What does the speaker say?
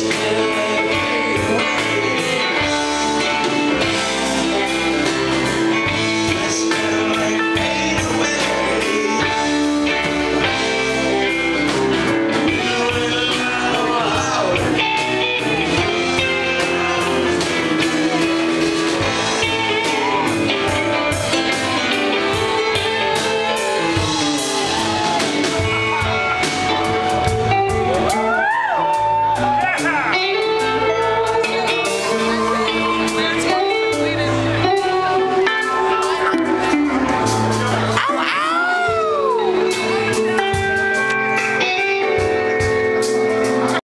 skin. Música